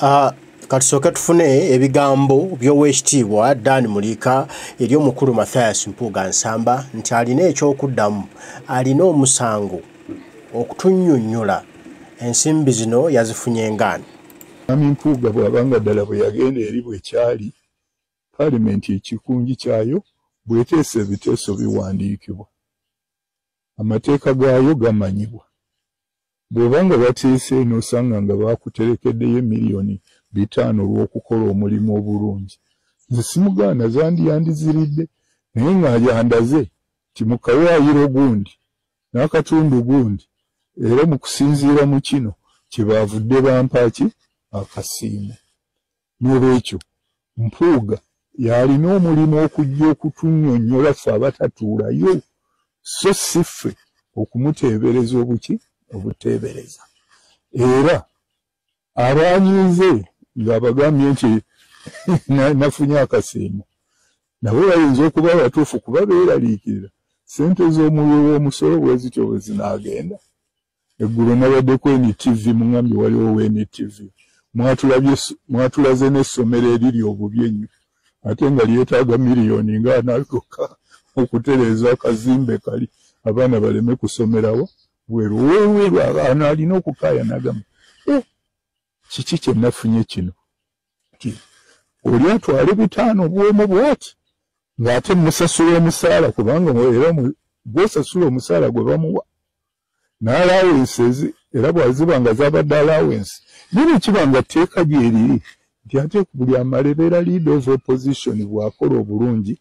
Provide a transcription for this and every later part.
Katusooke tufune ebigambo by'oweekitiibwa dan mulika eri omukulu mathias mpuuga nsamba nti alina ekyokuddamu alina omusango okutunnyonnyola. Ensimbi zino yazifunye ngaani mwami mpuuga bw'abanga ddala bwe yagenda eri bwekyali paalimenti ekikunji kyayo bweteesa ebiteeso biwandiikibwa. Amateeka gaayo gamanyibwa bw'obanga bateese n'osanga nga baakuterekeddeyo emiliyoni bitaano olw'okukola omulimu obulungi. Nze simugaana zandiyandiziridde naye nga yandaze ti mu kawaayiro gundi n'akatundu gundi era mu kusinziira mu kino kyebaavudde bampaaki akasiimo. N'olwekyo mpuuga yalina omulimu okujja okutunnyonnyola ffe abatatuulayo so si ffe okumuteebereza obuki obuteebereza era abaanyize ng'abagambye nti nafunye akasiimo. Nabo bayinza okuba batuufu kuba beeraliikirira. Sente z'omulwe w'omusolo bwe zityo bwe zinaagenda. Eggulu nabaddeko NTV muŋambye waliwo NTV mwatulaze n'essomero eriri obubi ennyo. Ate nga lyetaaga miliyoni nga analoka okutereeza akazimbe kali. Abaana baleme kusomerawo abaana alina okukaaya nagamba eh, kiki kyenafunye kino? Ti oli atwale bitaano bwomu bwati ng'ate musasula omusaala kubanga era gwosasula omusaala gwe bamuwa. N'alawensi era bwaziba nga zabadde alawensi nini kiba nga tteeka gyeriri nti ate buli amalebera leader of opposition bw'akola obulungi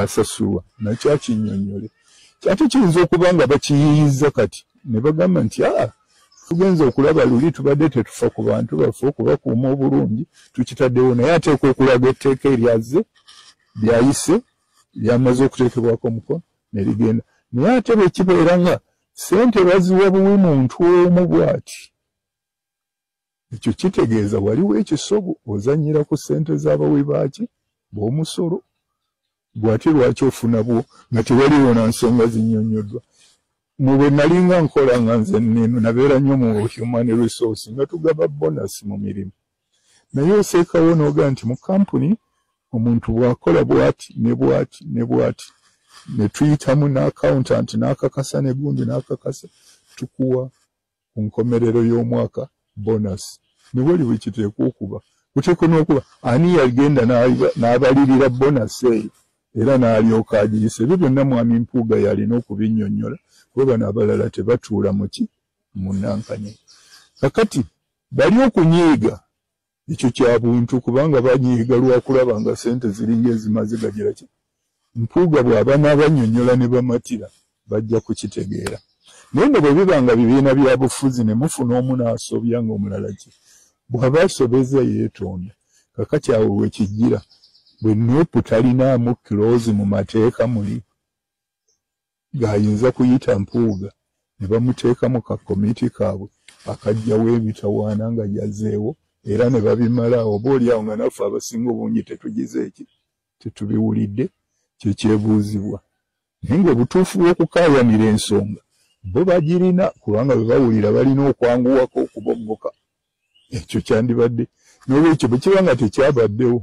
asasulwa nakyakinnyonnyole ate kiyinza okuba nga bakiyiyiza kati ne bagamba nti aa tugenza okulaba luli tubadde tetufa ku bantu baffe okubakuuma obulungi tukitaddewo naye ateekwa okulaga etteeka eryazze lyayise lyamaze okuteekebwako omukono nerigenda naye ate bwekibeera nga sente baziwa buwi muntu omu bwati ekyo kitegeeza waliwo ekisobo ozanyira ku sente z'abawi baaki b'omusolo gwate lwaki ofuna bwo nga tewaliwo na nsonga zinyonyoddwa mu bwe nalinga nkola nga nze neno nabeera nnyo mu human resource nga tugaba bonus mu mirimu. Naye oseekawo nooga nti mu kampuni omuntu bw'akola bwati ne bwati ne bwati ne tuyitamu n'accountant n'akakasa ne gundi n'akakasa tukuwa ku nkomerero y'omwaka bonus. Ne wali bwe kiteekwa okuba kuteekwa n'okuba ani yagenda n'abalirira bonus eyo? Era n'alyoka agiyisa ebyo byonna mwami mpuuga yalina okubinnyonnyola kuba bano abalala tebatuula muki munankanye kakati bali okunyiiga. Ekyo kya buntu kubanga banyiiga lwakulaba nga sente ziringa ezimaze gagira ki? Mpuuga bw'aba n'abannyonnyola ne bamatira bajja kukitegeera. Naye nga bwe biba nga bibiina bya bufuzi ne mufuna omu n'asobya ng'omulala ki? Bw'aba asobeza yeetonda. Kakati awo wekijjira bwe nuupu talinaamu kiroozi mu mateeka muli ng'ayinza kuyita mpuuga ne bamuteekamu ka komiti kaabwe akajjawo ebitawaana nga yazeewo era ne babimala oba oliawo nga naffe abasinga obungi tetugize eki tetubiwulidde? Kyekyebuuzibwa naye ngaobutuufu bw'okukaayanira ensonga bo bagirina kubanga bwe bawulira balina okwanguwako okuboggoka. Ekyo kyandibadde. N'olwekyo bwe kiba nga tekyabaddewo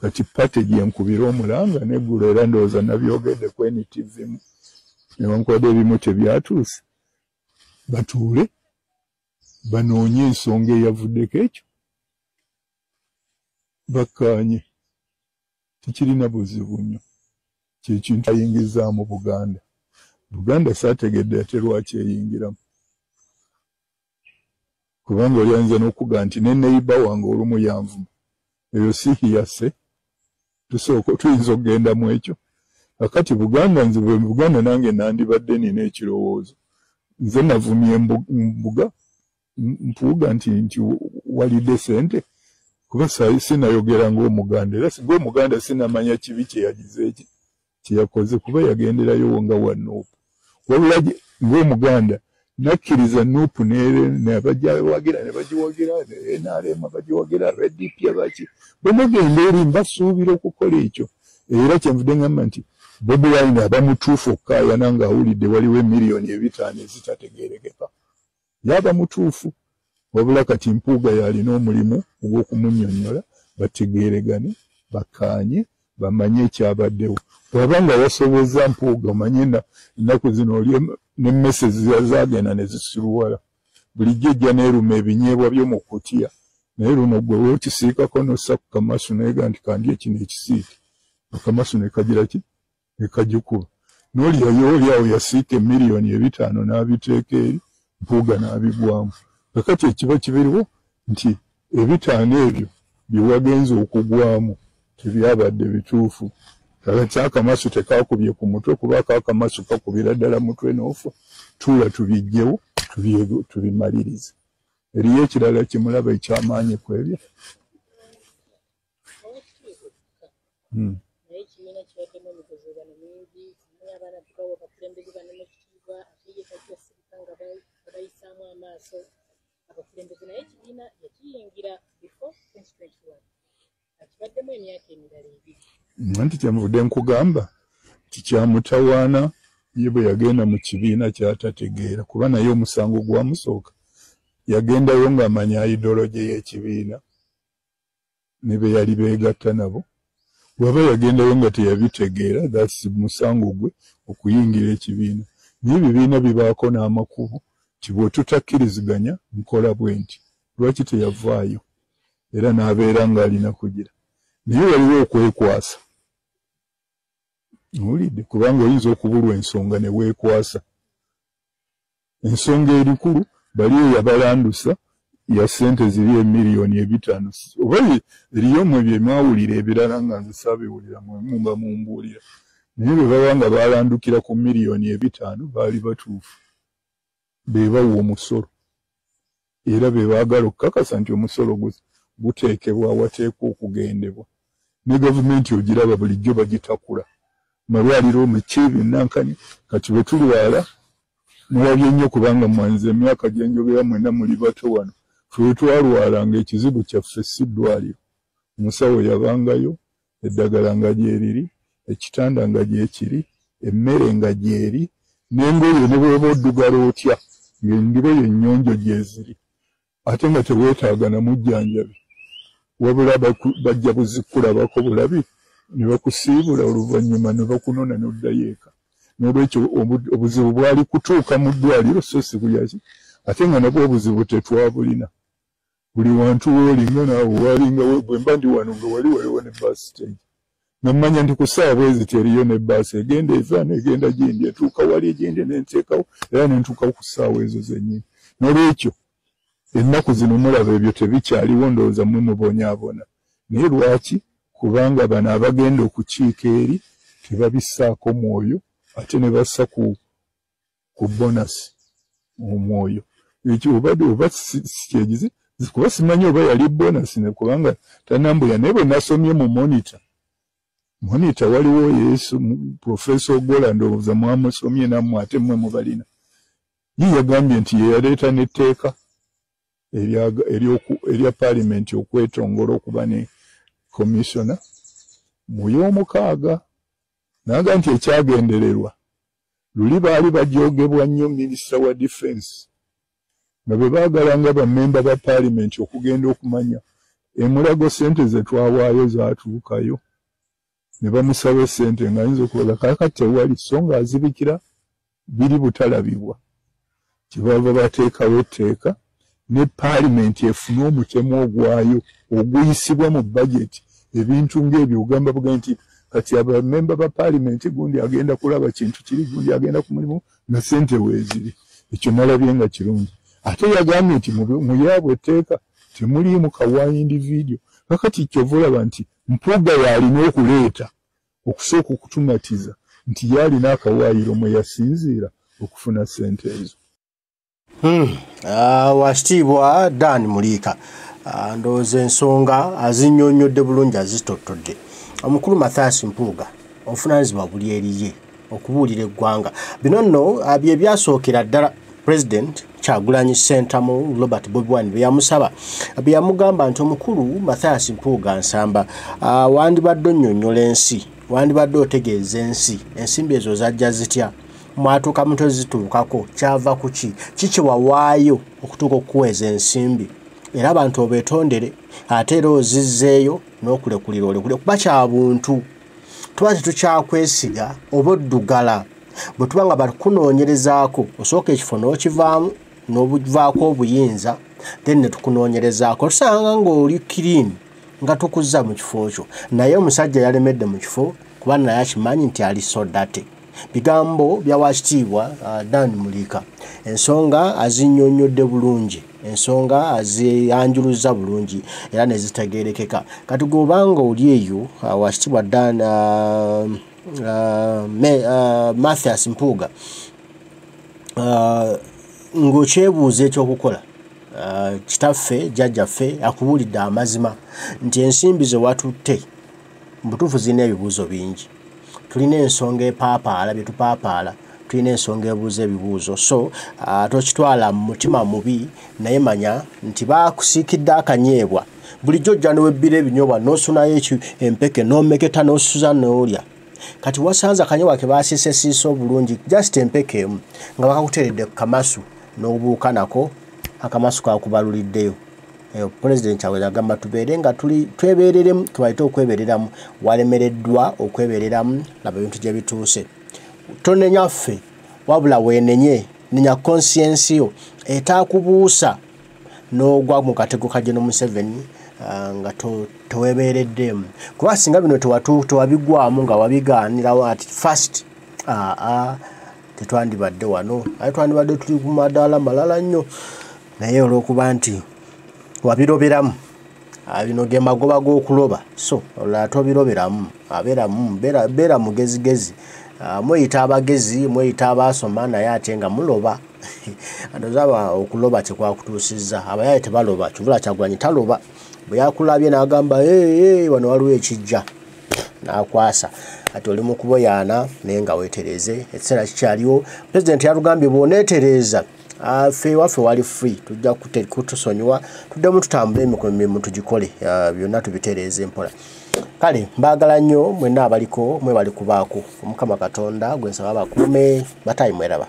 kati pate gyenkubira omulanga neggulu era ndowooza nabyogedde ku ntvmu newankubadde ebimu tebyatuuse. Batuule banoonye ensonga eyavuddeko ekyo bakkaanye. Tekirina buzibu nnyo. Kyekintu ayingizaamu buganda. Buganda saategedde ate lwaki eyingiramu? Kubanga oli ayinza n'okuga nti ne neiba wange olumu yanvuma eyo sihiyase tusooka tuyinza okugenda mu ekyo akati buganda nze bwe buganda nange nandibadde nina ekirowoozo. Nze navumye mbuga mpuuga nti nti walidde sente kuba sinayogera ngaomuganda era ngaomuganda sinamanya kibi kyeyagize eki kyeyakoze kuba yagenderayo nga wa nuupu. Wabula ngaomuganda nakkiriza nuupu nebajawagira nebagiwagira nrm bagiwagira redp abaki bwemugenda eri mbasuubira okukola ekyo. Era kyenvudde ngamba nti bobi wine aba mutuufu okukaayana ng'awulidde waliwo emiliyoni ebitaano ezitategeerekeka. Yaba mutuufu wabula kati mpuuga yalina omulimu ogw'okumunyonyola bategeeregane bakaanye bamanye ekyabaddewo. Bwaba nga wasoboza mpuuga omanye ennaku zino oli nemmesezi zagenda ne zisiruwala. Bulijjo ejja neeruma ebinyeebwa by'omu kutya naye luno gwe weokisiikako nossa ku kamasu nayega nti kandi ekino ekisiike? Akamasu nekagira ki nekagikuba n'olyayo oliawo yasiika emiliyoni ebitaano n'abiteeka eri mpuuga n'abigwamu. Kakati ekiba kibiriwo nti ebitaano ebyo byewagenza okugwamu tebyabadde bituufu. Kakati akamasu tekakubye ku mutwe kuba kakamasu kakubira ddala mutwe n'ofa tuula tubijjewo tubimalirize. Eriyo ekirala kimulaba ekyamaanyi ku ebyo hmm. Abakulembeze naye ekibiina yakiyingira before 2021 akibaddemu emyaka emirala ebiri nti kyenvudde nkugamba nti kyamutawaana ye bwe yagenda mu kibiina kyatategeera kuba naye omusango gwamusooka yagendayo ng'amanya idoloje y'ekibiina ne be yali beegatta nabo bw'aba yagendayo nga teyabitegeera thats musango gwe okuyingira ekibiina. Naye ebibiina bibaako n'amakubo ti bwe tutakkiriziganya nkola bwe nti lwaki teyavaayo? Era n'abeera ng'alina kugira. Naye waliwo okwekwasa. Owulidde? Kubanga oyinza okubulwa ensonga ne weekwasa. Ensonga erikulu bali eyo yabalandusa ya sente ziri emiliyoni ebitaano. Oba eriyo mwe bye mwawulira ebirala nga nze saabiwulira mwemuba mumbuulira. Naye bwe baba nga balandukira ku miliyoni ebitaano baali batuufu. Be bawa omusolo. Era be baagala okukakasa nti omusolo guteekebwa awateekwa okugendebwa. Ne gavumenti ogiraba bulijjo bagitakula. Malwaliro mukibyonnankani kati bwe tulwala muwabye nnyo kubanga mwanze emyaka gyenjogera mwena muli bato wano fwe twalwalanga ekizibu kyaffe si ddwaliro. Omusawo yabangayo eddagala nga gyeriri ekitanda nga gyekiri emmere nga gyeri n'engoye ne bweba oddugala otya ng'endiboyo ennyonjo gyeziri. Ate nga teweetaaga namujjanjabi wabula bajja buzikulabako bulabi ne bakusiibula oluvannyuma ne bakunona n'oddayo eka n'olwekyo obuzibu bwali kutuuka mu ddwaliro so si bulyaki ate nga nabwo obuzibu tetwabulina buli wantu woolinga naawe walinga bwe mba ndi wano nga wali waliwo ne bus stage namanya nti ku ssaawa bwezi teriyo ne bbaasi egenda eva negenda gindi etuuka wali egindi nenteekawo era nentuukawo ku ssaawa ezo zennyini. N'olwekyo ennaku zino mulaba ebyo tebikyaliwo ndowooza mwe mubonyaabona naye lwaki? Kubanga bano abagenda okukiika eri tebabissaako mwoyo ate ne bassa ku ku bonasi omwoyo ekyo obadde oba kyegize kuba simanyi oba yali bonasi nekubanga tanambuya naye bwe nasomye mu monita monita waliwo yesu profesa ogola ndowooza mwamusomye nammwe ate mmwe mubalina. Ye yagambye nti yeyaleeta netteeka erya paalimenti okwetongola okuba ne komisiona mu y'omukaaga naga nti ekyagendererwa. Luli baali bajogebwa nnyo minisita wa defense nga bwe baagalanga bammemba ba paalimenti okugenda okumanya emulago sente ze twawaayo zaatuukayo. Ne bamusaba esente ng'ayinza okubaga kaka tewali so nga azibikira biri butalabibwa. Kyebava bateekawo etteeka ne paalimenti efune omutemu ogwayo oguyisibwa mu bajeti ebintu ng'ebyo ogamba buga nti kati abamemba ba paalimenti gundi agenda kulaba kintu kiri gundi agenda ku mulimu nga sente weeziri. Ekyo nalabye nga kirungi ate yagambye nti muyaabwe etteeka temuliimu kawayindi vidiyo kakati kyova olaba nti mpuga yalina okuleeta okusooka okutumatiza nti yalina akawaayiro mwe yasinziira okufuna sente ezo. Hmm. uh, wakitiibwa dan muliika. Uh, ndowooza ensonga azinyonyodde bulungi azitottodde omukulu mathias mpuuga obuvunanyizibwa buli eriye okubuulira eggwanga. Bino nno uh, bye byasookera ddala president kyagulanyi sentamu robert bobwan beyamusaba beyamugamba nti omukulu mathias mpuuga nsamba uh, wandibadde onnyonnyola ensi wandibadde otegeeza ensi ensimbi ezo zajja zitya? Mwatuuka mutwe zituukako kyava ku ki? Kikiwawaayo okutuuka okukuweeza ensimbi? Era abantu obeetondere ate era ozizzeeyo n'okulekulira olekule kuba kya buntu. Tuba tetukyakwesiga oba oddugala bwe tuba nga bakunoonyerezaako osooka ekifo n'okivaamu n'obuvaako obuyinza then ne tukunoonyerezaako. Tusanga ng'oli kiriini nga tukuzza mu kifo kyo. Naye omusajja yalemedde mu kifo kuba naye akimanyi nti ali sodate bigambo byawakitiibwa uh, dan mulika ensonga azinyonyodde bulungi ensonga aziyanjuluza bulungi era nezitegerekeka kati gweobanga oli eyo uh, wakitiibwa dan uh, mathias mpuuga ng'okyebuuza ekyokukola uh, kitaffe jjajjaffe akubuulidde amazima nti ensimbi ze watutte mubutuufu zirina ebibuuzo bingi. Tulina ensonga epaapaala bye tupaapaala tulina ensonga ebuuza ebibuuzo. So uh, tokitwala mu mutima mubi naye manya nti bakusiikidde akanyeebwa. Bulijjo ojja newebbira ebinyobwa n'osunayo empeke n'omeketa n'osuza n'olya. Kati wasanze akanyeebwa ke basiisesiisa obulungi just empeke emu nga bakakuteredde ku kamasu n'obuuka nako akamasu kakubaluliddeyo pulezidenti kyaweza agamba tubeere nga twebereremu tubalite okwebereramu walemereddwa okwebereramu laba ebintu gye bituuse. Tonenyaffe wabula weenenye nenya konsiensi yo etaakubuusa n'ogwa mu katego ka geno museveni nga tewebeereddemu kuba singa bino tewabigwamu nga wabigaanirawo ati fast aa tetwandibadde wano. Aye twandibadde tuli ku madaala malala nnyo. Naye olw'okuba nti wabiroberamu bino ge magoba g'okuloba. So olala tobiroberamu abeeramu beera mugezigezi. Mweyita abagezi mweyita abaasoma naye ate nga muloba. Ndozaba okuloba kyekwakutuusizza abayaye tebaloba kivula kyagwanyi taloba. Bwe yakulabye n'agamba wano waliwo ekijja n'akwasa. Ati oli mu kuboyaana naye nga weetereze. Ekiseera kikyaliwo pulezidenti yatugambye bwoneetereza ffe ewaffe wali free tujja kutusonyiwa tuddemu tutambule emirimu tugikole byonna tubitereeza empola kale mbaagala nnyo mwenna abaliko mwebali kubaako. Omukama katonda gwensaba bakuume batayi mweraba